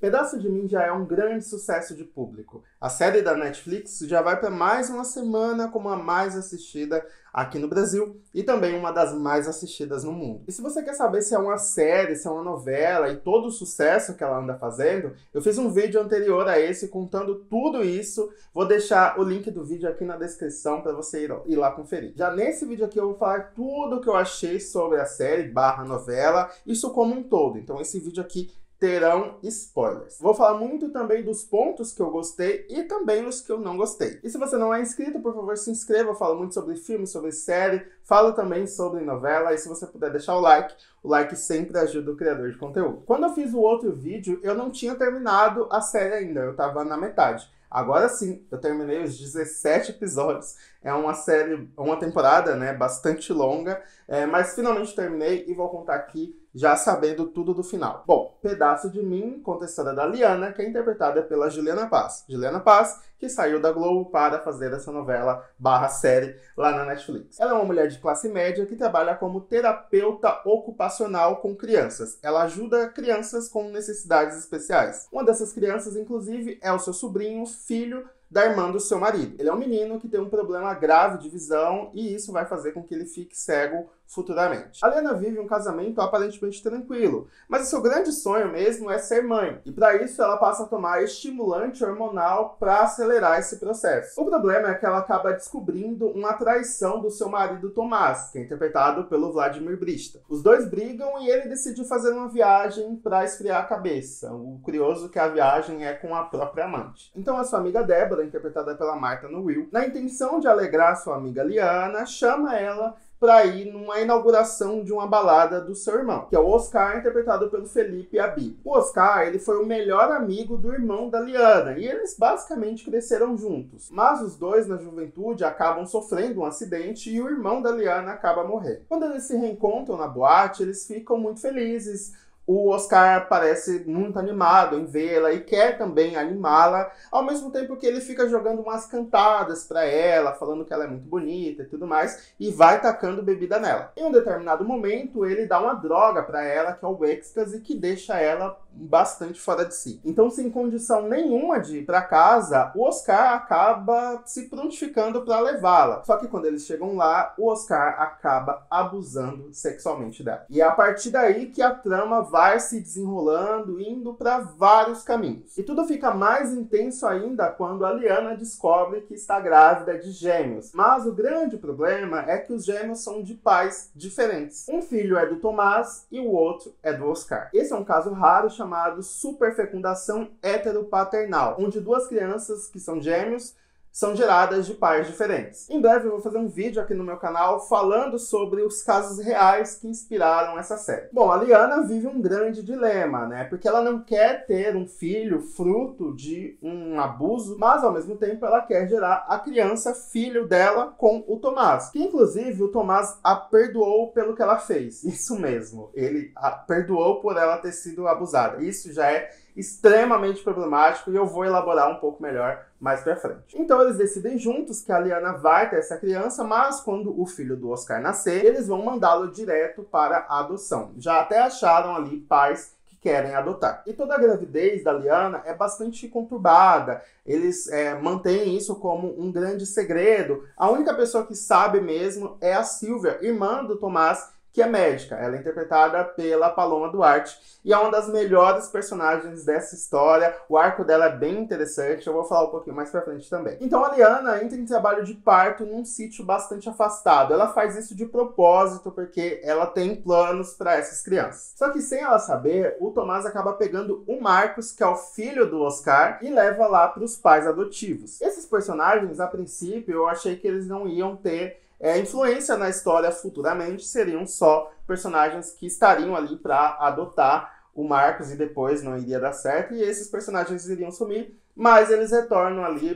Pedaço de Mim já é um grande sucesso de público. A série da Netflix já vai para mais uma semana como a mais assistida aqui no Brasil e também uma das mais assistidas no mundo. E se você quer saber se é uma série, se é uma novela e todo o sucesso que ela anda fazendo, eu fiz um vídeo anterior a esse contando tudo isso. Vou deixar o link do vídeo aqui na descrição para você ir, lá conferir. Já nesse vídeo aqui eu vou falar tudo o que eu achei sobre a série barra novela, isso como um todo. Então esse vídeo aqui terão spoilers. Vou falar muito também dos pontos que eu gostei e também os que eu não gostei. E se você não é inscrito, por favor, se inscreva. Eu falo muito sobre filme, sobre série, falo também sobre novela. E se você puder deixar o like, o like sempre ajuda o criador de conteúdo. Quando eu fiz o outro vídeo, eu não tinha terminado a série ainda, eu tava na metade. Agora sim, eu terminei os 17 episódios. É uma série, uma temporada, né, bastante longa, é, mas finalmente terminei e vou contar aqui já sabendo tudo do final. Bom, Pedaço de Mim conta a história da Liana, que é interpretada pela Juliana Paz. Juliana Paz, que saiu da Globo para fazer essa novela barra série lá na Netflix. Ela é uma mulher de classe média que trabalha como terapeuta ocupacional com crianças. Ela ajuda crianças com necessidades especiais. Uma dessas crianças, inclusive, é o seu sobrinho, filho da irmã do seu marido. Ele é um menino que tem um problema grave de visão e isso vai fazer com que ele fique cego futuramente. A Lena vive um casamento aparentemente tranquilo, mas o seu grande sonho mesmo é ser mãe, e para isso ela passa a tomar estimulante hormonal para acelerar esse processo. O problema é que ela acaba descobrindo uma traição do seu marido Tomás, que é interpretado pelo Vladimir Brista. Os dois brigam e ele decide fazer uma viagem para esfriar a cabeça. O curioso é que a viagem é com a própria amante. Então a sua amiga Débora, interpretada pela Marta no Will, na intenção de alegrar sua amiga Liana, chama ela para ir numa inauguração de uma balada do seu irmão, que é o Oscar, interpretado pelo Felipe Abi. O Oscar, ele foi o melhor amigo do irmão da Liana, e eles basicamente cresceram juntos. Mas os dois, na juventude, acabam sofrendo um acidente e o irmão da Liana acaba morrendo. Quando eles se reencontram na boate, eles ficam muito felizes, o Oscar parece muito animado em vê-la e quer também animá-la, ao mesmo tempo que ele fica jogando umas cantadas para ela, falando que ela é muito bonita e tudo mais, e vai tacando bebida nela. Em um determinado momento, ele dá uma droga para ela, que é o êxtase, que deixa ela bastante fora de si. Então, sem condição nenhuma de ir para casa, o Oscar acaba se prontificando para levá-la. Só que quando eles chegam lá, o Oscar acaba abusando sexualmente dela. E é a partir daí que a trama vai se desenrolando, indo para vários caminhos. E tudo fica mais intenso ainda quando a Liana descobre que está grávida de gêmeos. Mas o grande problema é que os gêmeos são de pais diferentes. Um filho é do Tomás e o outro é do Oscar. Esse é um caso raro chamado superfecundação heteropaternal, onde duas crianças que são gêmeos são geradas de pais diferentes. Em breve eu vou fazer um vídeo aqui no meu canal falando sobre os casos reais que inspiraram essa série. Bom, a Liana vive um grande dilema, né? Porque ela não quer ter um filho fruto de um abuso, mas ao mesmo tempo ela quer gerar a criança filho dela com o Tomás. Que inclusive o Tomás a perdoou pelo que ela fez. Isso mesmo, ele a perdoou por ela ter sido abusada. Isso já é extremamente problemático e eu vou elaborar um pouco melhor mais pra frente. Então eles decidem juntos que a Liana vai ter essa criança, mas quando o filho do Oscar nascer, eles vão mandá-lo direto para a adoção. Já até acharam ali pais que querem adotar. E toda a gravidez da Liana é bastante conturbada. Eles é, mantêm isso como um grande segredo. A única pessoa que sabe mesmo é a Silvia, irmã do Tomás, que é médica. Ela é interpretada pela Paloma Duarte e é uma das melhores personagens dessa história. O arco dela é bem interessante, eu vou falar um pouquinho mais pra frente também. Então a Liana entra em trabalho de parto num sítio bastante afastado. Ela faz isso de propósito porque ela tem planos para essas crianças. Só que sem ela saber, o Tomás acaba pegando o Marcos, que é o filho do Oscar, e leva lá para os pais adotivos. Esses personagens, a princípio, eu achei que eles não iam ter é, influência na história futuramente seriam só personagens que estariam ali para adotar o Marcos e depois não iria dar certo e esses personagens iriam sumir, mas eles retornam ali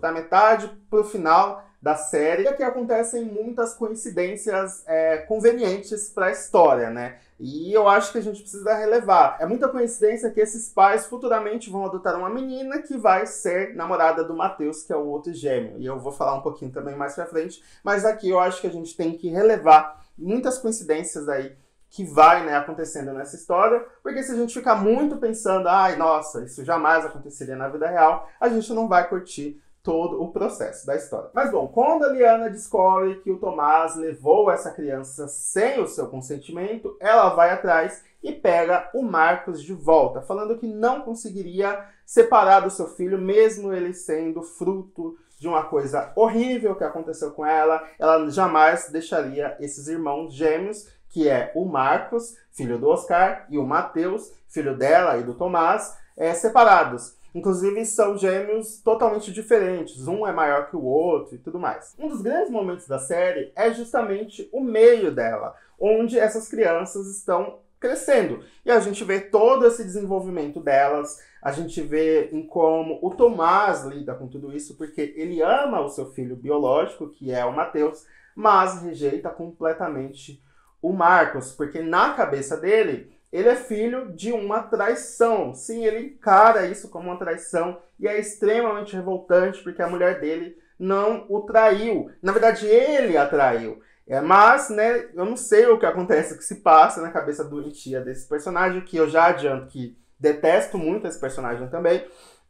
para metade, para o final da série. E aqui acontecem muitas coincidências é, convenientes para a história, né? E eu acho que a gente precisa relevar. É muita coincidência que esses pais futuramente vão adotar uma menina que vai ser namorada do Matheus, que é o outro gêmeo. E eu vou falar um pouquinho também mais pra frente. Mas aqui eu acho que a gente tem que relevar muitas coincidências aí que vai né, acontecendo nessa história, porque se a gente ficar muito pensando, ai, nossa, isso jamais aconteceria na vida real, a gente não vai curtir todo o processo da história. Mas bom, quando a Liana descobre que o Tomás levou essa criança sem o seu consentimento, ela vai atrás e pega o Marcos de volta, falando que não conseguiria separar do seu filho, mesmo ele sendo fruto de uma coisa horrível que aconteceu com ela. Ela jamais deixaria esses irmãos gêmeos, que é o Marcos, filho do Oscar, e o Mateus, filho dela e do Tomás, é, separados. Inclusive, são gêmeos totalmente diferentes. Um é maior que o outro e tudo mais. Um dos grandes momentos da série é justamente o meio dela, onde essas crianças estão crescendo. E a gente vê todo esse desenvolvimento delas, a gente vê em como o Tomás lida com tudo isso, porque ele ama o seu filho biológico, que é o Mateus, mas rejeita completamente o Marcos, porque na cabeça dele ele é filho de uma traição. Sim, ele encara isso como uma traição e é extremamente revoltante porque a mulher dele não o traiu. Na verdade, ele a traiu. É, mas, né, eu não sei o que acontece, o que se passa na cabeça doentia desse personagem, que eu já adianto que detesto muito esse personagem também.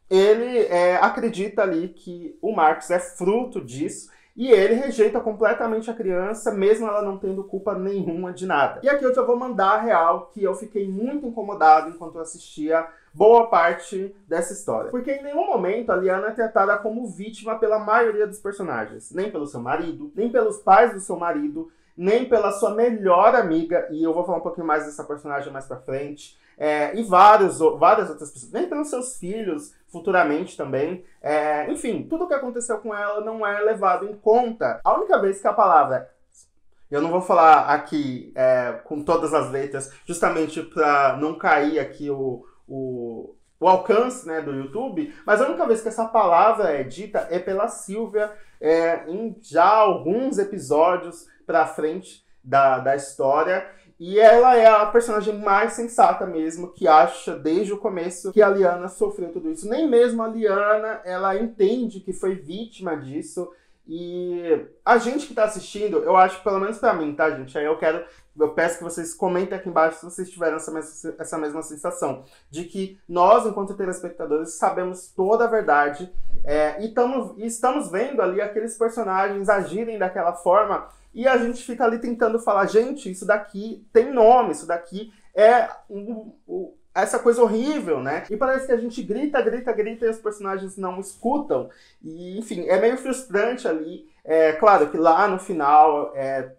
Ele é, acredita ali que o Marcos é fruto disso e ele rejeita completamente a criança, mesmo ela não tendo culpa nenhuma de nada. E aqui eu já vou mandar a real que eu fiquei muito incomodado enquanto eu assistia boa parte dessa história. Porque em nenhum momento a Liana é tratada como vítima pela maioria dos personagens. Nem pelo seu marido, nem pelos pais do seu marido, nem pela sua melhor amiga. E eu vou falar um pouquinho mais dessa personagem mais pra frente. É, e vários, várias outras pessoas, nem pelos seus filhos, futuramente também. É, enfim, tudo o que aconteceu com ela não é levado em conta. A única vez que a palavra eu não vou falar aqui é, com todas as letras, justamente para não cair aqui o, o, o alcance né, do YouTube, mas a única vez que essa palavra é dita é pela Silvia é, em já alguns episódios para frente da, da história. E ela é a personagem mais sensata mesmo, que acha desde o começo que a Liana sofreu tudo isso. Nem mesmo a Liana, ela entende que foi vítima disso. E a gente que tá assistindo, eu acho, pelo menos pra mim, tá, gente? Aí eu quero. Eu peço que vocês comentem aqui embaixo se vocês tiveram essa mesma, essa mesma sensação. De que nós, enquanto telespectadores, sabemos toda a verdade. É, e, tamo, e estamos vendo ali aqueles personagens agirem daquela forma e a gente fica ali tentando falar, gente, isso daqui tem nome, isso daqui é um, um, essa coisa horrível, né? E parece que a gente grita, grita, grita e os personagens não escutam. E, enfim, é meio frustrante ali. É claro que lá no final é,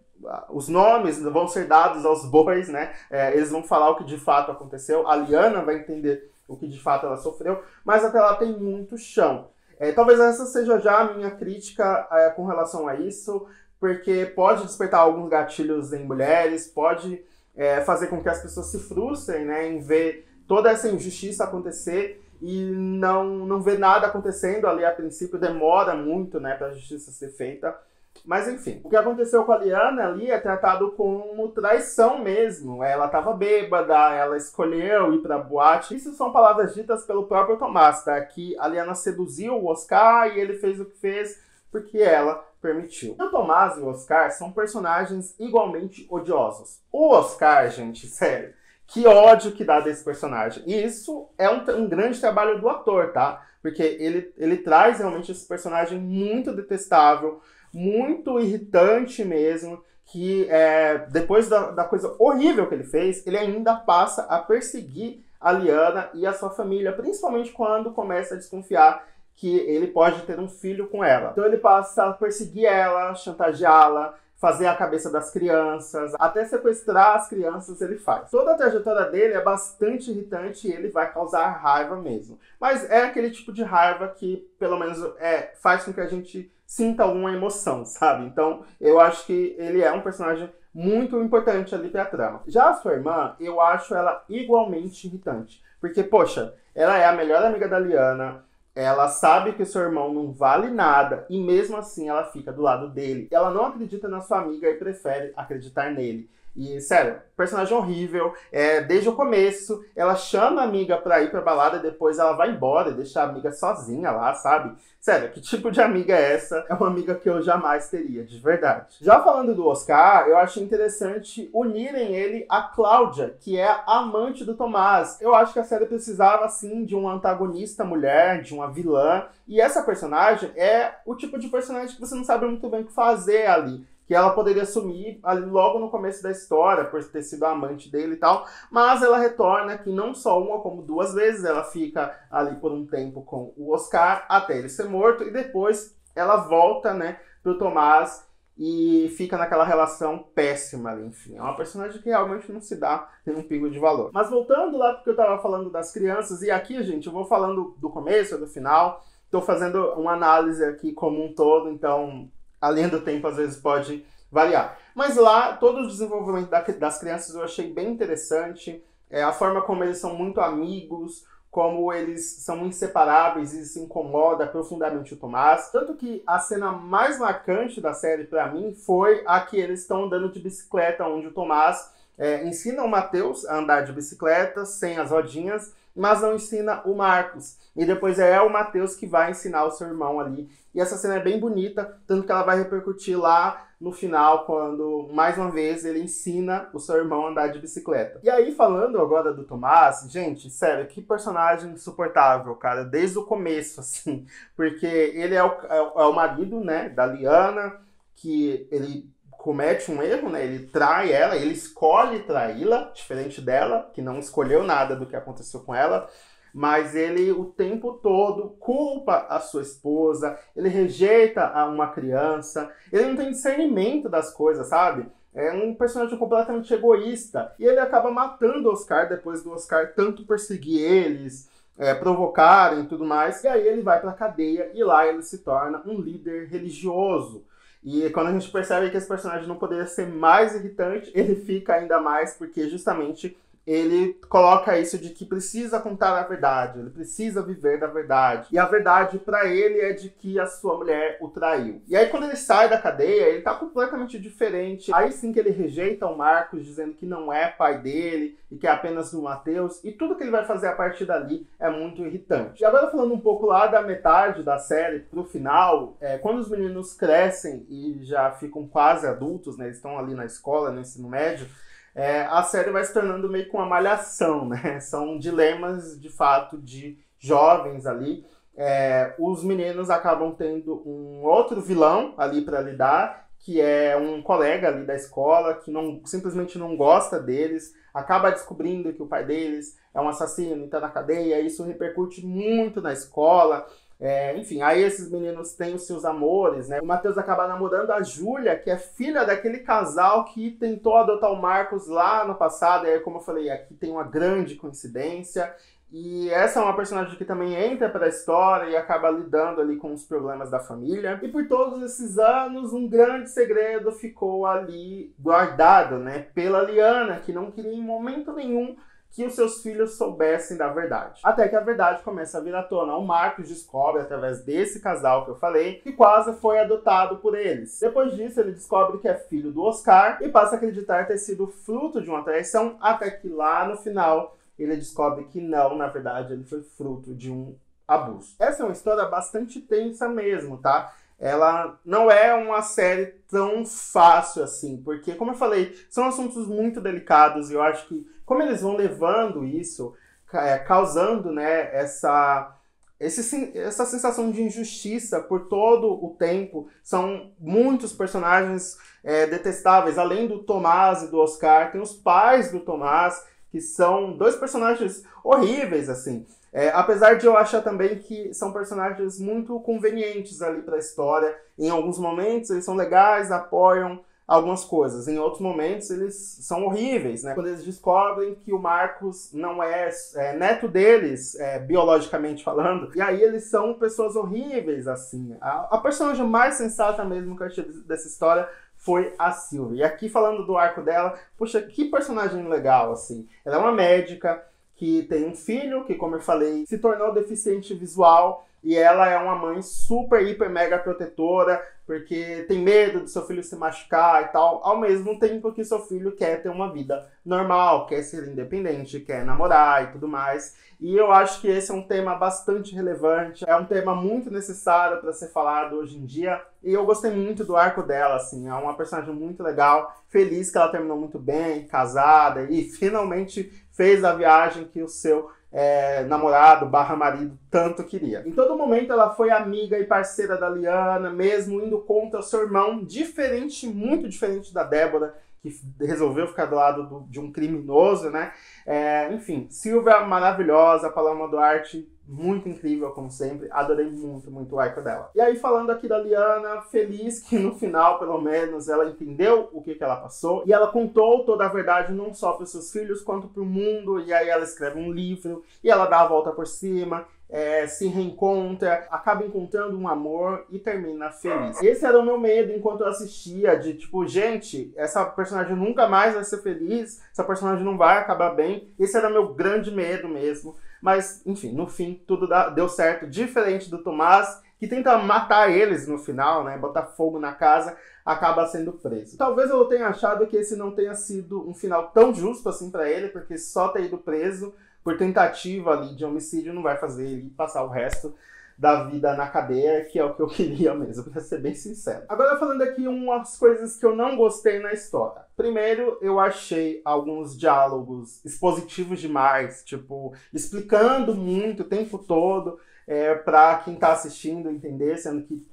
os nomes vão ser dados aos bois, né? É, eles vão falar o que de fato aconteceu. A Liana vai entender o que de fato ela sofreu, mas até lá tem muito chão. É, talvez essa seja já a minha crítica é, com relação a isso porque pode despertar alguns gatilhos em mulheres, pode é, fazer com que as pessoas se frustrem né, em ver toda essa injustiça acontecer e não, não ver nada acontecendo ali a princípio, demora muito né, para a justiça ser feita. Mas enfim, o que aconteceu com a Liana ali é tratado como traição mesmo. Ela estava bêbada, ela escolheu ir pra boate. Isso são palavras ditas pelo próprio Tomás, tá? Que a Liana seduziu o Oscar e ele fez o que fez porque ela permitiu. O Tomás e o Oscar são personagens igualmente odiosos. O Oscar, gente, sério, que ódio que dá desse personagem. E isso é um, um grande trabalho do ator, tá? Porque ele, ele traz realmente esse personagem muito detestável, muito irritante mesmo, que é, depois da, da coisa horrível que ele fez, ele ainda passa a perseguir a Liana e a sua família, principalmente quando começa a desconfiar que ele pode ter um filho com ela. Então ele passa a perseguir ela, chantageá-la, fazer a cabeça das crianças, até sequestrar as crianças ele faz. Toda a trajetória dele é bastante irritante e ele vai causar raiva mesmo. Mas é aquele tipo de raiva que, pelo menos, é, faz com que a gente sinta alguma emoção, sabe? Então, eu acho que ele é um personagem muito importante ali pra trama. Já a sua irmã, eu acho ela igualmente irritante. Porque, poxa, ela é a melhor amiga da Liana, ela sabe que seu irmão não vale nada e mesmo assim ela fica do lado dele. Ela não acredita na sua amiga e prefere acreditar nele. E, sério, personagem horrível. É, desde o começo, ela chama a amiga pra ir pra balada depois ela vai embora e deixa a amiga sozinha lá, sabe? Sério, que tipo de amiga é essa? É uma amiga que eu jamais teria, de verdade. Já falando do Oscar, eu acho interessante unirem ele a Cláudia, que é a amante do Tomás. Eu acho que a série precisava, assim, de um antagonista mulher, de uma vilã. E essa personagem é o tipo de personagem que você não sabe muito bem o que fazer ali que ela poderia sumir ali logo no começo da história, por ter sido amante dele e tal, mas ela retorna aqui não só uma, como duas vezes, ela fica ali por um tempo com o Oscar até ele ser morto, e depois ela volta, né, pro Tomás e fica naquela relação péssima ali, enfim. É uma personagem que realmente não se dá nenhum pingo de valor. Mas voltando lá porque eu tava falando das crianças, e aqui, gente, eu vou falando do começo, do final, tô fazendo uma análise aqui como um todo, então a linha do tempo às vezes pode variar. Mas lá, todo o desenvolvimento das crianças eu achei bem interessante. É, a forma como eles são muito amigos, como eles são inseparáveis e isso incomoda profundamente o Tomás. Tanto que a cena mais marcante da série para mim foi a que eles estão andando de bicicleta, onde o Tomás é, ensina o Matheus a andar de bicicleta sem as rodinhas, mas não ensina o Marcos. E depois é o Matheus que vai ensinar o seu irmão ali. E essa cena é bem bonita, tanto que ela vai repercutir lá no final, quando, mais uma vez, ele ensina o seu irmão a andar de bicicleta. E aí, falando agora do Tomás, gente, sério, que personagem insuportável, cara, desde o começo, assim. Porque ele é o, é o é marido, né, da Liana, que ele comete um erro, né? Ele trai ela, ele escolhe traí-la, diferente dela, que não escolheu nada do que aconteceu com ela mas ele o tempo todo culpa a sua esposa, ele rejeita uma criança, ele não tem discernimento das coisas, sabe? É um personagem completamente egoísta. E ele acaba matando o Oscar depois do Oscar tanto perseguir eles, é, provocarem e tudo mais. E aí ele vai pra cadeia e lá ele se torna um líder religioso. E quando a gente percebe que esse personagem não poderia ser mais irritante, ele fica ainda mais porque justamente ele coloca isso de que precisa contar a verdade, ele precisa viver da verdade. E a verdade para ele é de que a sua mulher o traiu. E aí quando ele sai da cadeia, ele tá completamente diferente. Aí sim que ele rejeita o Marcos, dizendo que não é pai dele e que é apenas do Mateus. E tudo que ele vai fazer a partir dali é muito irritante. E agora falando um pouco lá da metade da série pro final, é, quando os meninos crescem e já ficam quase adultos, né, eles estão ali na escola, no ensino médio, é, a série vai se tornando meio que uma malhação, né? São dilemas, de fato, de jovens ali. É, os meninos acabam tendo um outro vilão ali para lidar, que é um colega ali da escola que não simplesmente não gosta deles, acaba descobrindo que o pai deles é um assassino e está na cadeia, isso repercute muito na escola. É, enfim, aí esses meninos têm os seus amores, né? O Matheus acaba namorando a Júlia, que é filha daquele casal que tentou adotar o Marcos lá no passado. E aí, como eu falei, aqui tem uma grande coincidência. E essa é uma personagem que também entra para a história e acaba lidando ali com os problemas da família. E por todos esses anos, um grande segredo ficou ali guardado, né? Pela Liana, que não queria em momento nenhum que os seus filhos soubessem da verdade. Até que a verdade começa a vir à tona. O Marcos descobre, através desse casal que eu falei, que quase foi adotado por eles. Depois disso, ele descobre que é filho do Oscar e passa a acreditar ter sido fruto de uma traição, até que lá no final ele descobre que não, na verdade, ele foi fruto de um abuso. Essa é uma história bastante tensa mesmo, tá? ela não é uma série tão fácil assim, porque, como eu falei, são assuntos muito delicados e eu acho que, como eles vão levando isso, é, causando né, essa, esse, essa sensação de injustiça por todo o tempo, são muitos personagens é, detestáveis, além do Tomás e do Oscar, tem os pais do Tomás, que são dois personagens horríveis, assim. É, apesar de eu achar também que são personagens muito convenientes ali para a história. Em alguns momentos eles são legais, apoiam algumas coisas. Em outros momentos eles são horríveis, né? Quando eles descobrem que o Marcos não é, é neto deles, é, biologicamente falando, e aí eles são pessoas horríveis, assim. A, a personagem mais sensata mesmo que eu achei dessa história foi a Sylvie. E aqui falando do arco dela, puxa, que personagem legal, assim. Ela é uma médica, que tem um filho que, como eu falei, se tornou deficiente visual e ela é uma mãe super, hiper, mega protetora, porque tem medo do seu filho se machucar e tal, ao mesmo tempo que seu filho quer ter uma vida normal, quer ser independente, quer namorar e tudo mais. E eu acho que esse é um tema bastante relevante, é um tema muito necessário para ser falado hoje em dia. E eu gostei muito do arco dela, assim, é uma personagem muito legal, feliz que ela terminou muito bem, casada e finalmente fez a viagem que o seu é, namorado barra marido tanto queria. Em todo momento ela foi amiga e parceira da Liana, mesmo indo contra o seu irmão, diferente, muito diferente da Débora, que resolveu ficar do lado do, de um criminoso, né? É, enfim, Silvia maravilhosa, Paloma Duarte muito incrível, como sempre. Adorei muito, muito o arco dela. E aí, falando aqui da Liana, feliz que no final, pelo menos, ela entendeu o que, que ela passou. E ela contou toda a verdade, não só para seus filhos, quanto para o mundo. E aí, ela escreve um livro e ela dá a volta por cima é, se reencontra, acaba encontrando um amor e termina feliz. Esse era o meu medo enquanto eu assistia, de tipo, gente, essa personagem nunca mais vai ser feliz, essa personagem não vai acabar bem. Esse era meu grande medo mesmo. Mas, enfim, no fim, tudo deu certo. Diferente do Tomás, que tenta matar eles no final, né? Botar fogo na casa, acaba sendo preso. Talvez eu tenha achado que esse não tenha sido um final tão justo assim para ele, porque só ter ido preso por tentativa ali de homicídio não vai fazer ele passar o resto da vida na cadeia, que é o que eu queria mesmo, pra ser bem sincero. Agora falando aqui umas coisas que eu não gostei na história. Primeiro, eu achei alguns diálogos expositivos demais, tipo, explicando muito o tempo todo é, para quem tá assistindo entender, sendo que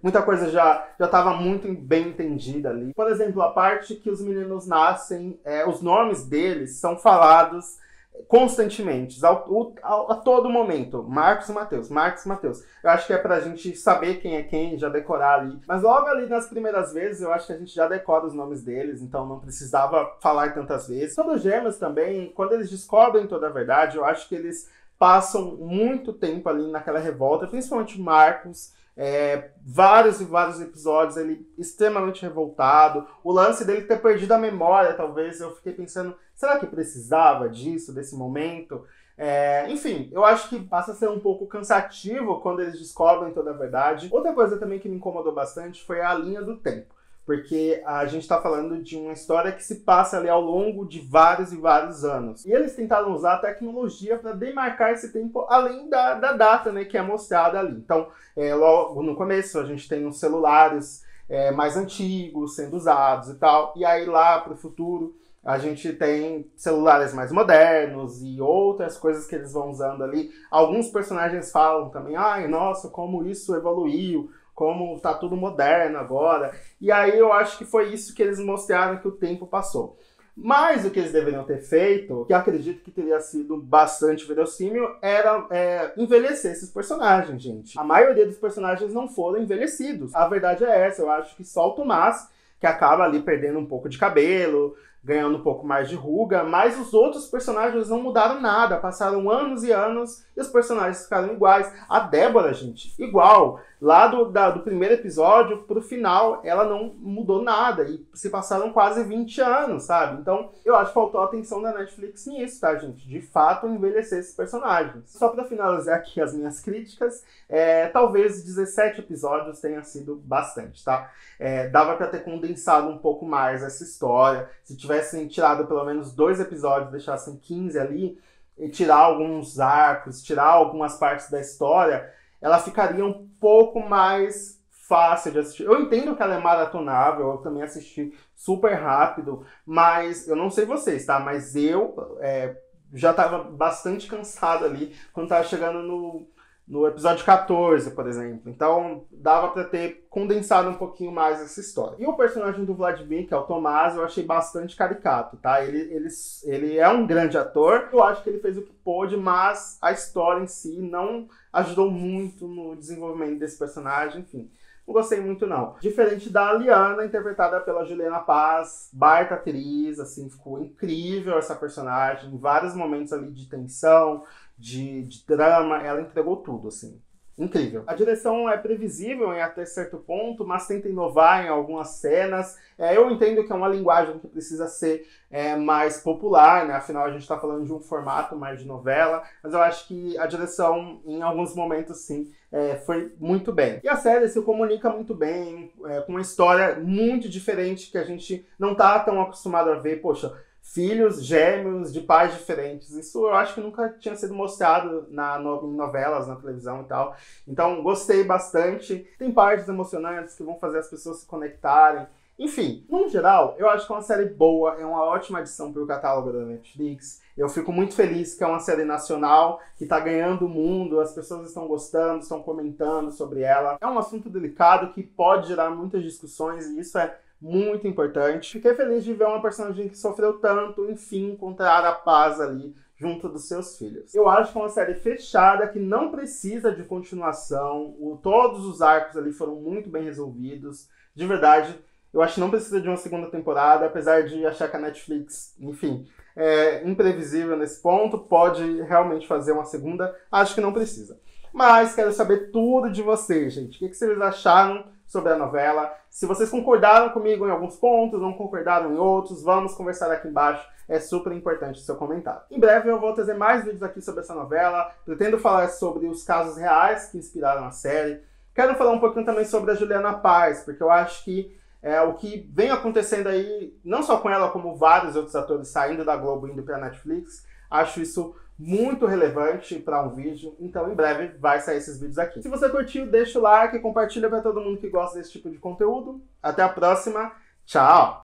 muita coisa já já estava muito bem entendida ali. Por exemplo, a parte que os meninos nascem, é, os nomes deles são falados constantemente, ao, ao, a todo momento. Marcos e Mateus, Marcos e Mateus. Eu acho que é pra gente saber quem é quem, já decorar ali. Mas logo ali nas primeiras vezes, eu acho que a gente já decora os nomes deles, então não precisava falar tantas vezes. Sobre os gêmeos também, quando eles descobrem toda a verdade, eu acho que eles passam muito tempo ali naquela revolta, principalmente Marcos é, vários e vários episódios, ele extremamente revoltado. O lance dele ter perdido a memória, talvez, eu fiquei pensando, será que precisava disso, desse momento? É, enfim, eu acho que passa a ser um pouco cansativo quando eles descobrem toda a verdade. Outra coisa também que me incomodou bastante foi a linha do tempo porque a gente está falando de uma história que se passa ali ao longo de vários e vários anos. E eles tentaram usar a tecnologia para demarcar esse tempo além da, da data né, que é mostrada ali. Então, é, logo no começo, a gente tem os celulares é, mais antigos sendo usados e tal, e aí lá para o futuro a gente tem celulares mais modernos e outras coisas que eles vão usando ali. Alguns personagens falam também, ai, nossa, como isso evoluiu, como tá tudo moderno agora. E aí eu acho que foi isso que eles mostraram que o tempo passou. Mas o que eles deveriam ter feito, que acredito que teria sido bastante verossímil, era é, envelhecer esses personagens, gente. A maioria dos personagens não foram envelhecidos. A verdade é essa, eu acho que só o Tomás, que acaba ali perdendo um pouco de cabelo, ganhando um pouco mais de ruga, mas os outros personagens não mudaram nada, passaram anos e anos e os personagens ficaram iguais. A Débora, gente, igual. Lá do, da, do primeiro episódio pro final, ela não mudou nada. E se passaram quase 20 anos, sabe? Então, eu acho que faltou a atenção da Netflix nisso, tá, gente? De fato, envelhecer esses personagens. Só para finalizar aqui as minhas críticas, é, talvez 17 episódios tenha sido bastante, tá? É, dava para ter condensado um pouco mais essa história. Se tivessem tirado pelo menos dois episódios, deixassem 15 ali, e tirar alguns arcos, tirar algumas partes da história ela ficaria um pouco mais fácil de assistir. Eu entendo que ela é maratonável, eu também assisti super rápido, mas eu não sei vocês, tá? Mas eu é, já estava bastante cansado ali quando estava chegando no no episódio 14, por exemplo. Então, dava para ter condensado um pouquinho mais essa história. E o personagem do Vladimir, que é o Tomás, eu achei bastante caricato, tá? Ele, ele, ele é um grande ator, eu acho que ele fez o que pôde, mas a história em si não ajudou muito no desenvolvimento desse personagem, enfim. Não gostei muito, não. Diferente da Liana, interpretada pela Juliana Paz, baita atriz, assim, ficou incrível essa personagem, em vários momentos ali de tensão, de, de drama, ela entregou tudo, assim. incrível. A direção é previsível em até certo ponto, mas tenta inovar em algumas cenas. É, eu entendo que é uma linguagem que precisa ser é, mais popular, né? Afinal, a gente está falando de um formato mais de novela, mas eu acho que a direção, em alguns momentos, sim, é, foi muito bem. E a série se comunica muito bem, é, com uma história muito diferente que a gente não está tão acostumado a ver. Poxa, filhos gêmeos de pais diferentes. Isso eu acho que nunca tinha sido mostrado na, no, em novelas, na televisão e tal. Então, gostei bastante. Tem partes emocionantes que vão fazer as pessoas se conectarem. Enfim, no geral, eu acho que é uma série boa, é uma ótima adição para o catálogo da Netflix. Eu fico muito feliz que é uma série nacional, que está ganhando o mundo, as pessoas estão gostando, estão comentando sobre ela. É um assunto delicado que pode gerar muitas discussões e isso é muito importante. Fiquei feliz de ver uma personagem que sofreu tanto, enfim, encontrar a paz ali junto dos seus filhos. Eu acho que é uma série fechada que não precisa de continuação. O, todos os arcos ali foram muito bem resolvidos. De verdade, eu acho que não precisa de uma segunda temporada, apesar de achar que a Netflix, enfim, é imprevisível nesse ponto, pode realmente fazer uma segunda. Acho que não precisa. Mas quero saber tudo de vocês, gente. O que vocês acharam sobre a novela? Se vocês concordaram comigo em alguns pontos, não concordaram em outros, vamos conversar aqui embaixo. É super importante o seu comentário. Em breve eu vou trazer mais vídeos aqui sobre essa novela. Pretendo falar sobre os casos reais que inspiraram a série. Quero falar um pouquinho também sobre a Juliana Paz, porque eu acho que é, o que vem acontecendo aí, não só com ela, como vários outros atores saindo da Globo indo para a Netflix, acho isso muito relevante para um vídeo, então em breve vai sair esses vídeos aqui. Se você curtiu, deixa o like, compartilha para todo mundo que gosta desse tipo de conteúdo. Até a próxima, tchau!